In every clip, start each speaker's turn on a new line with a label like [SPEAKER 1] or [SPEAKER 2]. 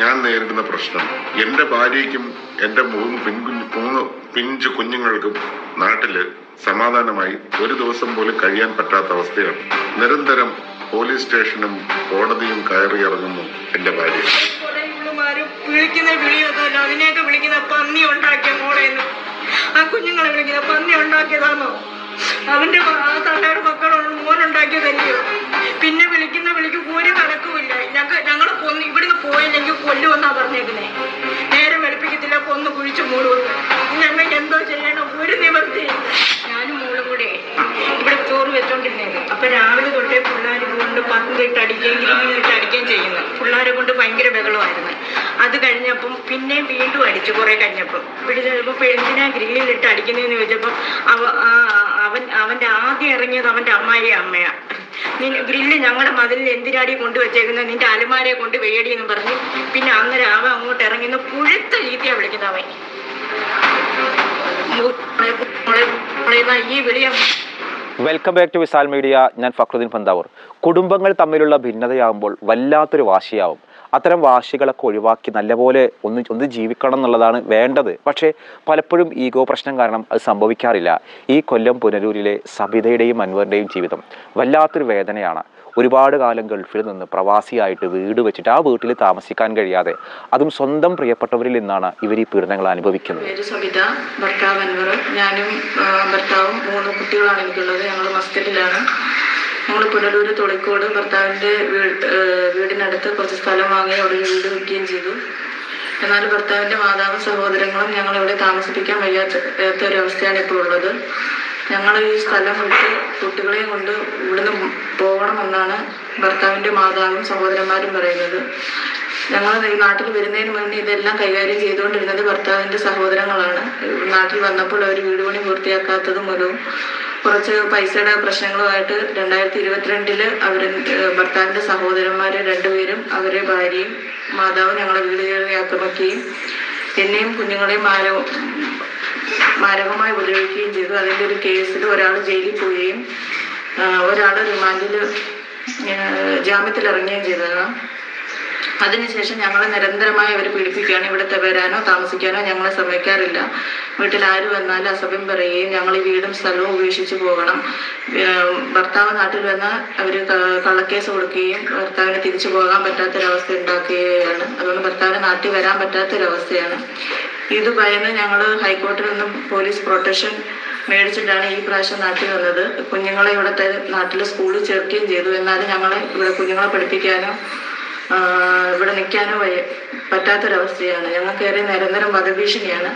[SPEAKER 1] ഞാൻ നേരിടുന്ന പ്രശ്നം. എന്റെ ഭാര്യയ്ക്കും എന്റെ മൂന്ന് പെൺകുഞ്ഞ് മൂന്ന് പിഞ്ചു കുഞ്ഞുങ്ങൾക്കും നാട്ടിൽ സമാധാനമായി ഒരു ദിവസം പോലും കഴിയാൻ പറ്റാത്ത അവസ്ഥയാണ്. നിരന്തരം പോലീസ് സ്റ്റേഷനും കോടതിയും കയറി ഇറങ്ങുന്നു എന്റെ ഭാര്യ.
[SPEAKER 2] വിളിക്കുന്ന വിളിയതല്ല വിളിക്കുന്ന പന്നി ഉണ്ടാക്കിയ മോളേന്ന്. ആ കുഞ്ഞുങ്ങളെ വിളിക്കുന്ന പന്നി ഉണ്ടാക്കിയതാണോ അവന്റെ തള്ളയുടെ മക്കളോട് മോനുണ്ടാക്കിയതല്ലയോ പിന്നെ വിളിക്കുന്ന വിളിക്ക് ഒരു കണക്കുമില്ല. ഞങ്ങൾ ഞങ്ങൾ കൊന്ന് ഇവിടുന്ന് പോയില്ലെങ്കിൽ കൊല്ലുമെന്നാ പറഞ്ഞേക്കുന്നേ. നേരെ വെളുപ്പിക്കത്തില്ല കൊന്ന് കുഴിച്ച് മൂടുമെന്ന്. ഞങ്ങൾ എന്തോ ചെയ്യണം? ഒരു നിവർത്തിയില്ല ഞാനും മോളും കൂടെ ഇവിടെ ചോറ് വെച്ചോണ്ടിരുന്നത് അപ്പൊ രാവിലെ തൊട്ടേ കൊണ്ട് പന്തിട്ട് അടിക്കുകയും ഗ്രില്ലിട്ട് അടിക്കുകയും ചെയ്യുന്നു പിള്ളേരെ കൊണ്ട് ഭയങ്കര ബഹളമായിരുന്നു. അത് കഴിഞ്ഞപ്പം പിന്നെയും വീണ്ടും അടിച്ചു കുറെ കഴിഞ്ഞപ്പം. ഇവിടെ ചിലപ്പോൾ എന്തിനാ ഗ്രില്ലിലിട്ട് അടിക്കുന്നതെന്ന് ചോദിച്ചപ്പോൾ അവ അവൻ അവന്റെ ആദ്യം ഇറങ്ങിയത് അവന്റെ അമ്മായി അമ്മയാ. നിന്നെ ഗ്രില്ല് ഞങ്ങളുടെ മതിലിൽ എന്തിനാടി കൊണ്ടുവച്ചേക്കുന്നത്? നിന്റെ അലമാരയെ കൊണ്ട് വേടി എന്ന് പറഞ്ഞ് പിന്നെ അന്നേരം അവൻ അങ്ങോട്ട് ഇറങ്ങുന്ന പുഴുത്ത രീതിയാണ് വിളിക്കുന്നത് അവൻ. ഈ വിളിയാ
[SPEAKER 3] welcome back to Vishal media ഞാൻ ഫക്രുദ്ദീൻ പന്താവൂർ. കുടുംബങ്ങൾ തമ്മിലുള്ള ഭിന്നതയാകുമ്പോൾ വല്ലാത്തൊരു വാശിയാവും. അത്തരം വാശികളൊക്കെ ഒഴിവാക്കി നല്ലപോലെ ഒന്ന് ഒന്ന് ജീവിക്കണം എന്നുള്ളതാണ് വേണ്ടത്. പക്ഷേ പലപ്പോഴും ഈഗോ പ്രശ്നം കാരണം അത് സംഭവിക്കാറില്ല. ഈ കൊല്ലം പുനരൂരിലെ സബിതയുടെയും അൻവറിന്റെയും ജീവിതം വല്ലാത്തൊരു വേദനയാണ്. ഒരുപാട് കാലം ഗൾഫിൽ നിന്ന് പ്രവാസിയായിട്ട് വീട് വെച്ചിട്ട് ആ വീട്ടിൽ താമസിക്കാൻ കഴിയാതെ അതും സ്വന്തം പ്രിയപ്പെട്ടവരിൽ നിന്നാണ് ഇവർ ഈ പീഡനങ്ങൾ അനുഭവിക്കുന്നത്.
[SPEAKER 2] സബിത ഭർത്താവ് അൻവർ. ഞാനും ഭർത്താവും മൂന്ന് കുട്ടികളാണ് എനിക്കുള്ളത്. ഞങ്ങൾ മസ്കറ്റിലാണ്. ഞങ്ങൾ പുനലൂര് തൊളിക്കോട് ഭർത്താവിന്റെ വീടിനടുത്ത് കുറച്ച് സ്ഥലം വാങ്ങി അവിടെ വീട് വയ്ക്കുകയും ചെയ്തു. എന്നാൽ ഭർത്താവിന്റെ മാതാവും സഹോദരങ്ങളും ഞങ്ങളിവിടെ താമസിപ്പിക്കാൻ വയ്യാത്ത ഒരവസ്ഥയാണ് ഇപ്പോൾ ഉള്ളത്. ഞങ്ങൾ ഈ സ്ഥലം വിട്ട് കുട്ടികളെയും കൊണ്ട് ഇവിടുന്ന് പോകണമെന്നാണ് ഭർത്താവിന്റെ മാതാവും സഹോദരന്മാരും പറയുന്നത്. ഞങ്ങൾ ഈ നാട്ടിൽ വരുന്നതിന് മുന്നേ ഇതെല്ലാം കൈകാര്യം ചെയ്തുകൊണ്ടിരുന്നത് ഭർത്താവിന്റെ സഹോദരങ്ങളാണ്. നാട്ടിൽ വന്നപ്പോൾ അവർ വീട് പണി പൂർത്തിയാക്കാത്തത് മൂലവും കുറച്ച് പൈസയുടെ പ്രശ്നങ്ങളുമായിട്ട് രണ്ടായിരത്തി ഇരുപത്തിരണ്ടിൽ അവർ ഭർത്താവിന്റെ സഹോദരന്മാർ രണ്ടുപേരും അവരെ ഭാര്യയും മാതാവും ഞങ്ങളെ വീട് കയറി ആക്രമിക്കുകയും എന്നെയും കുഞ്ഞുങ്ങളെയും മാരോ മാരകമായി ഉപദ്രവിക്കുകയും ചെയ്തു. അതിന്റെ ഒരു കേസിൽ ഒരാൾ ജയിലിൽ പോവുകയും ഒരാൾ റിമാൻഡിൽ ജാമ്യത്തിൽ ഇറങ്ങുകയും ചെയ്തതാണ്. അതിനുശേഷം ഞങ്ങളെ നിരന്തരമായി അവർ പീഡിപ്പിക്കുകയാണ് ഇവിടുത്തെ വരാനോ താമസിക്കാനോ ഞങ്ങളെ സമ്മതിക്കാറില്ല വീട്ടിൽ ആര് വന്നാലും അസഭ്യം പറയുകയും ഞങ്ങൾ ഈ വീടും സ്ഥലവും ഉപേക്ഷിച്ച് പോകണം. ഭർത്താവ് നാട്ടിൽ വന്നാൽ അവർ കള്ളക്കേസ് കൊടുക്കുകയും ഭർത്താവിന് തിരിച്ചു പോകാൻ പറ്റാത്തൊരവസ്ഥ ഉണ്ടാക്കുകയാണ്. അതുകൊണ്ട് ഭർത്താവിന് നാട്ടിൽ വരാൻ പറ്റാത്തൊരവസ്ഥയാണ്. ഇത് ഭയന്ന് ഞങ്ങൾ ഹൈക്കോർട്ടിൽ നിന്നും പോലീസ് പ്രൊട്ടക്ഷൻ മേടിച്ചിട്ടാണ് ഈ പ്രാവശ്യം നാട്ടിൽ വന്നത്. കുഞ്ഞുങ്ങളെ ഇവിടുത്തെ നാട്ടിൽ സ്കൂളിൽ ചേർക്കുകയും ചെയ്തു. എന്നാലും ഞങ്ങളെ ഇവിടെ കുഞ്ഞുങ്ങളെ പഠിപ്പിക്കാനോ ഇവിടെ നിൽക്കാനോ പറ്റാത്തൊരവസ്ഥയാണ്. ഞങ്ങൾക്കേറെ നിരന്തരം വധഭീഷണിയാണ്.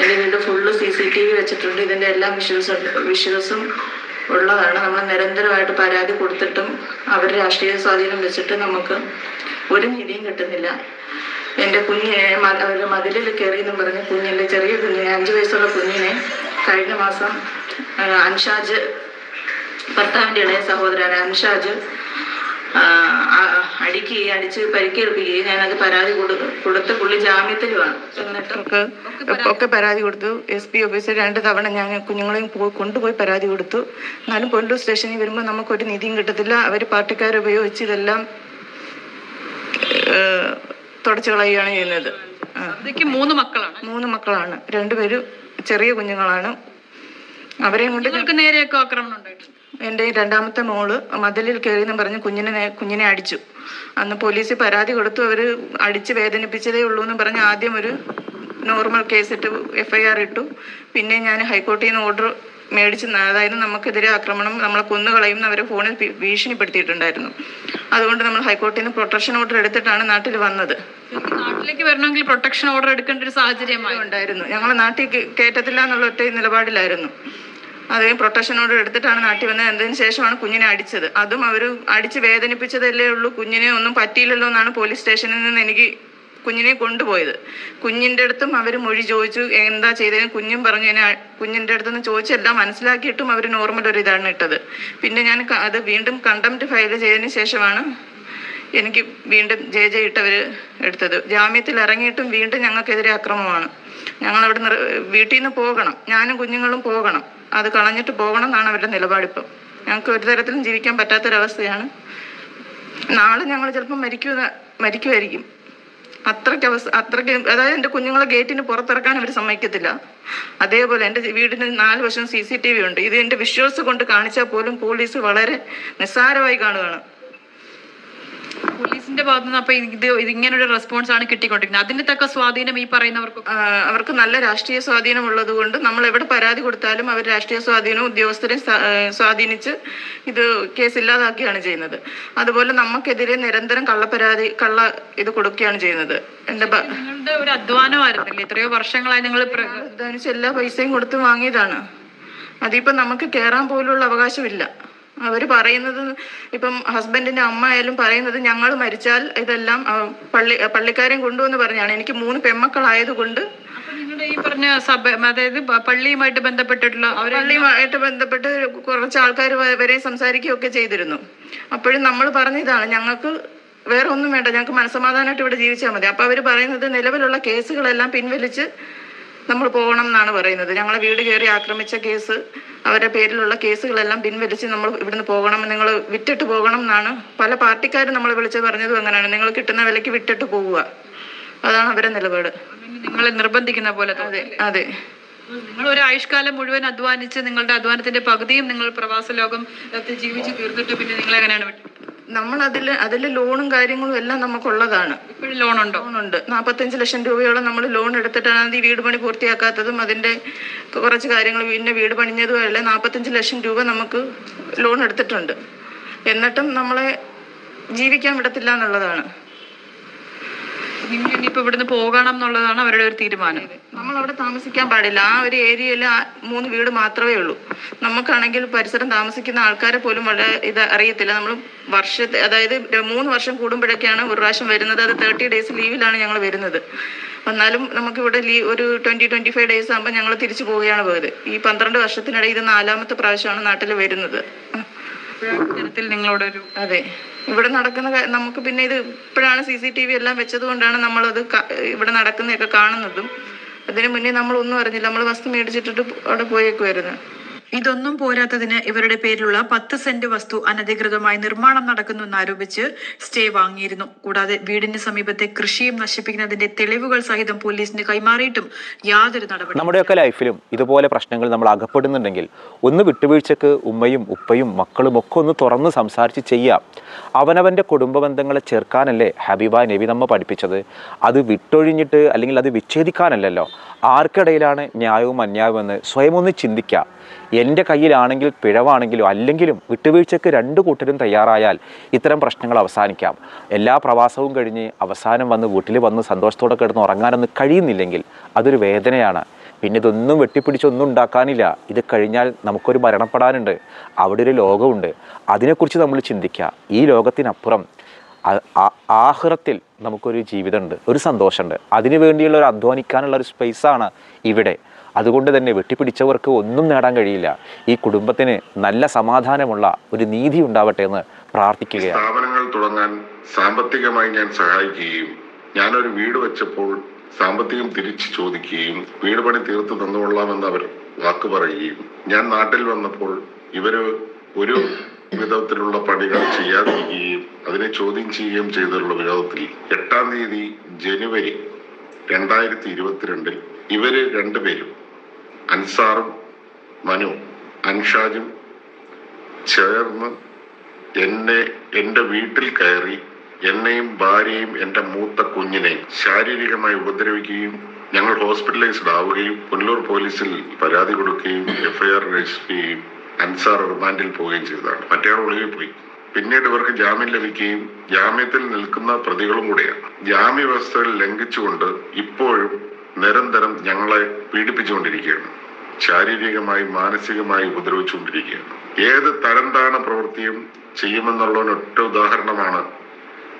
[SPEAKER 2] എന്റെ വീട് full C C T V വെച്ചിട്ടുണ്ട്. ഇതിന്റെ എല്ലാ വിഷ്വൽസ് വിഷ്വൽസും ഉള്ളതാണ്. നമ്മൾ നിരന്തരമായിട്ട് പരാതി കൊടുത്തിട്ടും അവർ രാഷ്ട്രീയ സ്വാധീനം വെച്ചിട്ട് നമുക്ക് ഒരു നീതിയും കിട്ടുന്നില്ല. എന്റെ കുഞ്ഞിനെ അവരുടെ മതിലിൽ കയറി എന്നും പറഞ്ഞ് കുഞ്ഞിന്റെ ചെറിയ കുഞ്ഞിനെ അഞ്ച് വയസ്സുള്ള കുഞ്ഞിനെ കഴിഞ്ഞ മാസം അൻഷാജ് ഭർത്താവിന്റെ ഇളയ സഹോദരൻ അൻഷാജ് അടിക്കുകയും അടിച്ച് പരിക്കേൽപ്പിക്കുകയും ഞാനത് പരാതി കൊടു- കൊടുത്ത് പുള്ളി ജാമ്യത്തിലുമാണ്. എന്നിട്ട് ഒക്കെ പരാതി കൊടുത്തു. എസ് പി ഓഫീസർ രണ്ട് തവണ ഞാൻ കുഞ്ഞുങ്ങളെയും പോയി കൊണ്ടുപോയി പരാതി കൊടുത്തു. എന്നാലും പോലീസ് സ്റ്റേഷനിൽ വരുമ്പോൾ നമുക്കൊരു നിധിയും കിട്ടത്തില്ല. അവർ പാർട്ടിക്കാരെ ഉപയോഗിച്ച് ഇതെല്ലാം തുടച്ചു കളയുകയാണ് ചെയ്യുന്നത്.
[SPEAKER 4] മൂന്ന് മക്കളാണ്.
[SPEAKER 2] മൂന്ന് മക്കളാണ്. രണ്ടുപേരും ചെറിയ കുഞ്ഞുങ്ങളാണ്. അവരെയും കൊണ്ട്
[SPEAKER 4] നേരെയൊക്കെ ആക്രമണം ഉണ്ടായിട്ടുണ്ട്.
[SPEAKER 2] എന്റെ രണ്ടാമത്തെ മോൾ മതിലിൽ കയറി എന്ന് പറഞ്ഞ് കുഞ്ഞിനെ കുഞ്ഞിനെ അടിച്ചു. അന്ന് പോലീസ് പരാതി കൊടുത്തു. അവർ അടിച്ച് വേദനിപ്പിച്ചതേ ഉള്ളൂ എന്ന് പറഞ്ഞ് ആദ്യം ഒരു normal case F FIR R ഇട്ടു. പിന്നെ ഞാൻ ഹൈക്കോടതിയിൽ നിന്ന് ഓർഡർ മേടിച്ച് അതായത് നമുക്കെതിരെ ആക്രമണം നമ്മളെ കൊന്നുകളയും അവരെ ഫോണിൽ ഭീഷണിപ്പെടുത്തിയിട്ടുണ്ടായിരുന്നു. അതുകൊണ്ട് നമ്മൾ ഹൈക്കോടതിയിൽ നിന്ന് പ്രൊട്ടക്ഷൻ ഓർഡർ എടുത്തിട്ടാണ് നാട്ടിൽ വന്നത്.
[SPEAKER 4] നാട്ടിലേക്ക് വരണമെങ്കിൽ പ്രൊട്ടക്ഷൻ ഓർഡർ എടുക്കേണ്ട ഒരു സാഹചര്യമായി
[SPEAKER 2] ഉണ്ടായിരുന്നു. ഞങ്ങളെ നാട്ടിൽ കയറ്റത്തില്ല എന്നുള്ള ഒറ്റ നിലപാടിലായിരുന്നു. അതേ പ്രൊട്ടക്ഷൻ ഓർഡർ എടുത്തിട്ടാണ് നാട്ടിൽ വന്നത്. എന്നതിന് ശേഷമാണ് കുഞ്ഞിനെ അടിച്ചത്. അതും അവർ അടിച്ച് വേദനിപ്പിച്ചതല്ലേ ഉള്ളൂ. കുഞ്ഞിനെ ഒന്നും പറ്റിയില്ലല്ലോ എന്നാണ് പോലീസ് സ്റ്റേഷനിൽ നിന്ന് എനിക്ക് കുഞ്ഞിനെ കൊണ്ടുപോയത്. കുഞ്ഞിന്റെ അടുത്തും അവർ മൊഴി ചോദിച്ചു. എന്താ ചെയ്തതിന് കുഞ്ഞും പറഞ്ഞു. അ- കുഞ്ഞിന്റെ അടുത്ത് നിന്ന് ചോദിച്ചെല്ലാം മനസ്സിലാക്കിയിട്ടും അവർ നോർമൽ ഒരു ഇതാണ് ഇട്ടത്. പിന്നെ ഞാൻ അത് വീണ്ടും കണ്ടംപ്റ്റ് ഫയൽ ചെയ്തതിന് ശേഷമാണ് എനിക്ക് വീണ്ടും ജെ ജെ ഇട്ടവർ എടുത്തത്. ജാമ്യത്തിൽ ഇറങ്ങിയിട്ടും വീണ്ടും ഞങ്ങൾക്കെതിരെ അക്രമമാണ്. ഞങ്ങൾ അവിടെ വീട്ടിൽ നിന്ന് പോകണം. ഞാനും കുഞ്ഞുങ്ങളും പോകണം. അത് കളഞ്ഞിട്ട് പോകണം എന്നാണ് അവരുടെ നിലപാടിപ്പം. ഞങ്ങൾക്ക് ഒരു തരത്തിലും ജീവിക്കാൻ പറ്റാത്തൊരവസ്ഥയാണ്. നാളെ ഞങ്ങൾ ചിലപ്പോൾ മരിക്കുന്ന മരിക്കുമായിരിക്കും അത്രയ്ക്ക് അവസ്ഥ അത്രയ്ക്ക് അതായത് എന്റെ കുഞ്ഞുങ്ങളെ ഗേറ്റിന് പുറത്തിറക്കാൻ അവർ സമ്മതിക്കത്തില്ല. അതേപോലെ എന്റെ വീടിന് നാല് വശം സി സി ടി വി ഉണ്ട്. ഇത് എന്റെ വിഷ്വൽസ് കൊണ്ട് കാണിച്ചാൽ പോലും പോലീസ് വളരെ നിസ്സാരമായി കാണുകയാണ്.
[SPEAKER 4] പോലീസിന്റെ ഭാഗത്തു നിന്ന് അപ്പൊ ഇത് ഇതിങ്ങനൊരു റെസ്പോൺസ് ആണ് കിട്ടിക്കൊണ്ടിരിക്കുന്നത് അതിന് തക്ക സ്വാധീനം ഈ പറയുന്നവർക്ക്
[SPEAKER 2] അവർക്ക് നല്ല രാഷ്ട്രീയ സ്വാധീനമുള്ളത് കൊണ്ട് നമ്മൾ എവിടെ പരാതി കൊടുത്താലും അവർ രാഷ്ട്രീയ സ്വാധീനം ഉദ്യോഗസ്ഥരെ സ്വാധീനിച്ച് ഇത് കേസ് ഇല്ലാതാക്കുകയാണ് ചെയ്യുന്നത്. അതുപോലെ നമുക്കെതിരെ നിരന്തരം കള്ളപ്പരാതി കള്ള ഇത് കൊടുക്കുകയാണ് ചെയ്യുന്നത്. എന്റെ
[SPEAKER 4] നിങ്ങളുടെ ഒരു അധ്വാനമായിരുന്നില്ലേ? എത്രയോ വർഷങ്ങളായി നിങ്ങൾ
[SPEAKER 2] അധ്വാനിച്ച് എല്ലാ പൈസയും കൊടുത്ത് വാങ്ങിയതാണ്. അതിപ്പോ നമുക്ക് കേറാൻ പോലുള്ള അവകാശമില്ല. അവർ പറയുന്നത് ഇപ്പം ഹസ്ബൻഡിന്റെ അമ്മ ആയാലും പറയുന്നത് ഞങ്ങൾ മരിച്ചാൽ ഇതെല്ലാം പള്ളി പള്ളി പള്ളിക്കാരെയും കൊണ്ടുവന്ന് പറഞ്ഞാണ്. എനിക്ക് മൂന്ന് പെമ്മക്കളായതുകൊണ്ട്
[SPEAKER 4] ഈ പറഞ്ഞ സഭ അതായത് പള്ളിയുമായിട്ട് ബന്ധപ്പെട്ടിട്ടുള്ള
[SPEAKER 2] പള്ളിയുമായിട്ട് ബന്ധപ്പെട്ട് കുറച്ച് ആൾക്കാർ വരെ സംസാരിക്കുകയൊക്കെ ചെയ്തിരുന്നു. അപ്പോഴും നമ്മൾ പറഞ്ഞതാണ് ഞങ്ങൾക്ക് വേറെ ഒന്നും വേണ്ട ഞങ്ങൾക്ക് മനസ്സമാധാനമായിട്ട് ഇവിടെ ജീവിച്ചാൽ മതി. അപ്പൊ അവർ പറയുന്നത് നിലവിലുള്ള കേസുകളെല്ലാം പിൻവലിച്ച് നമ്മൾ പോകണം എന്നാണ് പറയുന്നത്. ഞങ്ങളെ വീട് കയറി ആക്രമിച്ച കേസ് അവരുടെ പേരിലുള്ള കേസുകളെല്ലാം പിൻവലിച്ച് നമ്മൾ ഇവിടുന്ന് പോകണം നിങ്ങൾ വിറ്റിട്ട് പോകണം എന്നാണ് പല പാർട്ടിക്കാരും നമ്മളെ വിളിച്ച് പറഞ്ഞതും അങ്ങനെയാണ്. നിങ്ങൾ കിട്ടുന്ന വിലയ്ക്ക് വിട്ടിട്ട് പോവുക. അതാണ് അവരുടെ നിലപാട്.
[SPEAKER 4] നിങ്ങളെ നിർബന്ധിക്കുന്ന പോലെ
[SPEAKER 2] അതെ അതെ.
[SPEAKER 4] നിങ്ങൾ ഒരു ആയുഷ്കാലം മുഴുവൻ അധ്വാനിച്ച് നിങ്ങളുടെ അധ്വാനത്തിന്റെ പകുതിയും നിങ്ങൾ പ്രവാസ ലോകം ജീവിച്ച് തീർത്തിട്ട് പിന്നെ നിങ്ങൾ എങ്ങനെയാണ് വിട്ടത്
[SPEAKER 2] നമ്മൾ അതിൽ അതിൽ ലോണും കാര്യങ്ങളും എല്ലാം നമുക്കുള്ളതാണ്.
[SPEAKER 4] ഇപ്പോഴും ലോൺ ഉണ്ട്
[SPEAKER 2] ലോണുണ്ട്. നാൽപ്പത്തഞ്ച് ലക്ഷം രൂപയോളം നമ്മൾ ലോൺ എടുത്തിട്ടാണ് ഈ വീട് പണി പൂർത്തിയാക്കാത്തതും അതിന്റെ കുറച്ച് കാര്യങ്ങൾ പിന്നെ വീട് പണിഞ്ഞതും അല്ല നാൽപ്പത്തഞ്ച് ലക്ഷം രൂപ നമുക്ക് ലോൺ എടുത്തിട്ടുണ്ട്. എന്നിട്ടും നമ്മളെ ജീവിക്കാൻ വിടത്തില്ല എന്നുള്ളതാണ്.
[SPEAKER 4] നിങ്ങൾ ഇനിയിപ്പോ ഇവിടുന്ന് പോകണം എന്നുള്ളതാണ് അവരുടെ ഒരു തീരുമാനം.
[SPEAKER 2] നമ്മൾ അവിടെ താമസിക്കാൻ പാടില്ല. ആ ഒരു ഏരിയയിൽ മൂന്ന് വീട് മാത്രമേ ഉള്ളൂ. നമുക്കാണെങ്കിൽ പരിസരം താമസിക്കുന്ന ആൾക്കാരെ പോലും വളരെ ഇത് അറിയത്തില്ല. നമ്മൾ വർഷ അതായത് മൂന്ന് വർഷം കൂടുമ്പോഴൊക്കെയാണ് ഒരു പ്രാവശ്യം വരുന്നത്. അത് തേർട്ടി ഡേയ്സ് ലീവിലാണ് ഞങ്ങൾ വരുന്നത്. എന്നാലും നമുക്കിവിടെ ലീവ് ഒരു ട്വന്റി ട്വന്റി ഫൈവ് ഡേയ്സ് ആകുമ്പോൾ ഞങ്ങൾ തിരിച്ചു പോവുകയാണ് പോയത്. ഈ പന്ത്രണ്ട് വർഷത്തിനിടെ ഇത് നാലാമത്തെ പ്രാവശ്യമാണ് നാട്ടിൽ വരുന്നത്.
[SPEAKER 4] ഇത്തരത്തിൽ നിങ്ങളോടൊരു
[SPEAKER 2] അതെ. ഇവിടെ നടക്കുന്ന നമുക്ക് പിന്നെ ഇത് ഇപ്പോഴാണ് സി സി ടി വി എല്ലാം വെച്ചത് കൊണ്ടാണ് നമ്മളത് ഇവിടെ നടക്കുന്നതൊക്കെ കാണുന്നതും. അതിന് മുന്നേ നമ്മൾ ഒന്നും അറിഞ്ഞില്ല. നമ്മൾ വസ്തു മേടിച്ചിട്ടിട്ട് അവിടെ പോയേക്കുമായിരുന്നു
[SPEAKER 5] ഇതൊന്നും പോരാത്തതിന് ഇവരുടെ പേരിലുള്ള പത്ത് സെന്റ് വസ്തു അനധികൃതമായി നിർമ്മാണം നടക്കുന്നുവെന്നാരോപിച്ച് സ്റ്റേ വാങ്ങിയിരുന്നു. കൂടാതെ വീടിന് സമീപത്തെ കൃഷിയും നശിപ്പിക്കുന്നതിന്റെ തെളിവുകൾ സഹിതം പോലീസിന് കൈമാറിയിട്ടും യാതൊരു നടപടി
[SPEAKER 3] നമ്മുടെയൊക്കെ ലൈഫിലും ഇതുപോലെ പ്രശ്നങ്ങൾ നമ്മൾ അകപ്പെടുന്നുണ്ടെങ്കിൽ ഒന്ന് വിട്ടുവീഴ്ചക്ക് ഉമ്മയും ഉപ്പയും മക്കളും ഒക്കെ ഒന്ന് തുറന്ന് സംസാരിച്ച് ചെയ്യാം. അവനവന്റെ കുടുംബ ബന്ധങ്ങളെ ചേർക്കാനല്ലേ ഹബീബ നബി നമ്മ പഠിപ്പിച്ചത്? അത് വിട്ടൊഴിഞ്ഞിട്ട് അല്ലെങ്കിൽ അത് വിച്ഛേദിക്കാനല്ലല്ലോ? ആർക്കിടയിലാണ് ന്യായവും അന്യായവും എന്ന് സ്വയം ഒന്ന് ചിന്തിക്കുക എന്റെ കയ്യിലാണെങ്കിൽ പിഴവാണെങ്കിലും അല്ലെങ്കിലും വിട്ടുവീഴ്ചയ്ക്ക് രണ്ട് കൂട്ടരും തയ്യാറായാൽ ഇത്തരം പ്രശ്നങ്ങൾ അവസാനിക്കാം. എല്ലാ പ്രവാസവും കഴിഞ്ഞ് അവസാനം വന്ന് വീട്ടിൽ വന്ന് സന്തോഷത്തോടെ കിടന്ന് ഉറങ്ങാനൊന്നും കഴിയുന്നില്ലെങ്കിൽ അതൊരു വേദനയാണ്. പിന്നെ ഇതൊന്നും വെട്ടിപ്പിടിച്ചൊന്നും ഉണ്ടാക്കാനില്ല. ഇത് കഴിഞ്ഞാൽ നമുക്കൊരു മരണപ്പെടാനുണ്ട്. അവിടെ ഒരു ലോകമുണ്ട്. അതിനെക്കുറിച്ച് നമ്മൾ ചിന്തിക്കുക. ഈ ലോകത്തിനപ്പുറം ആഹ്റത്തിൽ നമുക്കൊരു ജീവിതമുണ്ട്. ഒരു സന്തോഷമുണ്ട്. അതിനു വേണ്ടിയുള്ള ഒരു അധ്വാനിക്കാനുള്ള ഒരു സ്പേസാണ് ഇവിടെ. അതുകൊണ്ട് തന്നെ വെട്ടിപ്പിടിച്ചവർക്ക് ഒന്നും നേടാൻ കഴിയില്ല. ഈ കുടുംബത്തിന് നല്ല സമാധാനമുള്ള ഒരു നീതി ഉണ്ടാവട്ടെ എന്ന് പ്രാർത്ഥിക്കുകയാണ്.
[SPEAKER 1] സ്ഥാപനങ്ങൾ തുടങ്ങാൻ സാമ്പത്തികമായി ഞാൻ സഹായിക്കുകയും ഞാനൊരു വീട് വെച്ചപ്പോൾ സാമ്പത്തികം തിരിച്ചു ചോദിക്കുകയും വീട് പണി തീർത്ത് തന്നുകൊള്ളാമെന്ന് അവർ വാക്ക് പറയുകയും ഞാൻ നാട്ടിൽ വന്നപ്പോൾ ഇവർ ഒരു വിധത്തിലുള്ള പണികൾ ചെയ്യാതിരിക്കുകയും അതിനെ ചോദ്യം ചെയ്യുകയും ചെയ്തിട്ടുള്ള വിരോധത്തിൽ എട്ടാം തീയതി ജനുവരി രണ്ടായിരത്തി ഇരുപത്തിരണ്ടിൽ ഇവർ രണ്ടുപേരും അൻസാറും മനു അൻഷാജും ചേർന്ന് എന്നെ എന്റെ വീട്ടിൽ കയറി എന്നെയും ഭാര്യയും എന്റെ മൂത്ത കുഞ്ഞിനെയും ശാരീരികമായി ഉപദ്രവിക്കുകയും ഞങ്ങൾ ഹോസ്പിറ്റലൈസ്ഡ് ആവുകയും പുനലൂർ പോലീസിൽ പരാതി കൊടുക്കുകയും എഫ്ഐആർ രജിസ്റ്റർ ചെയ്യുകയും അൻസാർ റിമാൻഡിൽ പോവുകയും ചെയ്തതാണ്. മറ്റേ ഒളിവിൽ പോയി. പിന്നീട് ഇവർക്ക് ജാമ്യം ലഭിക്കുകയും ജാമ്യത്തിൽ നിൽക്കുന്ന പ്രതികളും കൂടെയാണ്. ജാമ്യ വ്യവസ്ഥകൾ ലംഘിച്ചുകൊണ്ട് ഇപ്പോഴും നിരന്തരം ഞങ്ങളെ പീഡിപ്പിച്ചുകൊണ്ടിരിക്കുകയാണ്. ശാരീരികമായും മാനസികമായി ഉപദ്രവിച്ചുകൊണ്ടിരിക്കുകയാണ്. ഏത് തരംതാണ പ്രവൃത്തിയും ചെയ്യുമെന്നുള്ളതിന് ഒറ്റ ഉദാഹരണമാണ്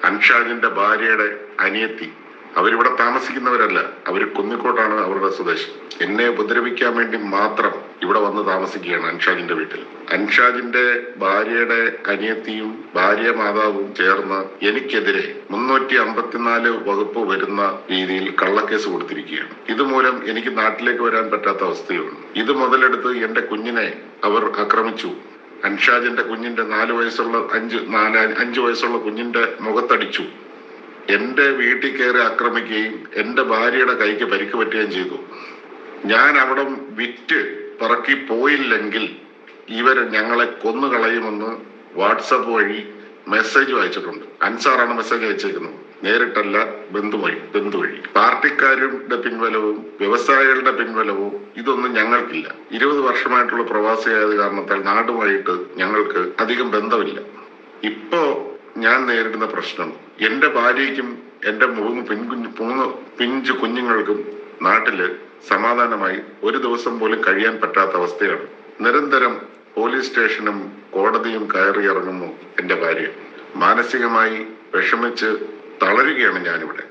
[SPEAKER 1] അൻഷാജിന്റെ ഭാര്യയുടെ അനിയത്തി. അവരിവിടെ താമസിക്കുന്നവരല്ല. അവർ കുന്നിക്കോട്ടാണ് അവരുടെ സ്വദേശം. എന്നെ ഉപദ്രവിക്കാൻ വേണ്ടി മാത്രം ഇവിടെ വന്ന് താമസിക്കുകയാണ് അൻഷാജിന്റെ വീട്ടിൽ. അൻഷാജിന്റെ ഭാര്യയുടെ അനിയത്തിയും ഭാര്യ മാതാവും ചേർന്ന് എനിക്കെതിരെ മുന്നൂറ്റി അമ്പത്തിനാല് വകുപ്പ് വരുന്ന രീതിയിൽ കള്ളക്കേസ് കൊടുത്തിരിക്കുകയാണ്. ഇതുമൂലം എനിക്ക് നാട്ടിലേക്ക് വരാൻ പറ്റാത്ത അവസ്ഥയുണ്ട്. ഇത് മുതലെടുത്ത് എന്റെ കുഞ്ഞിനെ അവർ ആക്രമിച്ചു. അൻഷാജിന്റെ കുഞ്ഞിന്റെ നാല് വയസ്സുള്ള അഞ്ച് നാല് അഞ്ച് വയസ്സുള്ള കുഞ്ഞിന്റെ മുഖത്തടിച്ചു. എന്റെ വീട്ടിൽ കയറി ആക്രമിക്കുകയും എന്റെ ഭാര്യയുടെ കൈക്ക് പരിക്ക് പറ്റുകയും ചെയ്തു. ഞാൻ അവിടെ വിറ്റ് പറക്കി പോയില്ലെങ്കിൽ ഇവർ ഞങ്ങളെ കൊന്നുകളയുമെന്ന് വാട്സപ്പ് വഴി മെസ്സേജ് അയച്ചിട്ടുണ്ട്. അൻസാറാണ് മെസ്സേജ് അയച്ചേക്കുന്നത് നേരിട്ടല്ല ബന്ധു വഴി ബന്ധു വഴി. പാർട്ടിക്കാരുടെ പിൻബലവും വ്യവസായികളുടെ പിൻബലവും ഇതൊന്നും ഞങ്ങൾക്കില്ല. ഇരുപത് വർഷമായിട്ടുള്ള പ്രവാസിയായത് കാരണത്താൽ നാടുമായിട്ട് ഞങ്ങൾക്ക് അധികം ബന്ധമില്ല. ഇപ്പോ ഞാൻ നേരിടുന്ന പ്രശ്നം എന്റെ ഭാര്യയ്ക്കും എന്റെ മൂന്ന് പിൻകുഞ്ഞ് മൂന്ന് പിഞ്ചു കുഞ്ഞുങ്ങൾക്കും നാട്ടിൽ സമാധാനമായി ഒരു ദിവസം പോലും കഴിയാൻ പറ്റാത്ത അവസ്ഥയാണ്. നിരന്തരം പോലീസ് സ്റ്റേഷനും കോടതിയും കയറി ഇറങ്ങുന്നു ഭാര്യ. മാനസികമായി വിഷമിച്ച് തളരുകയാണ് ഞാനിവിടെ.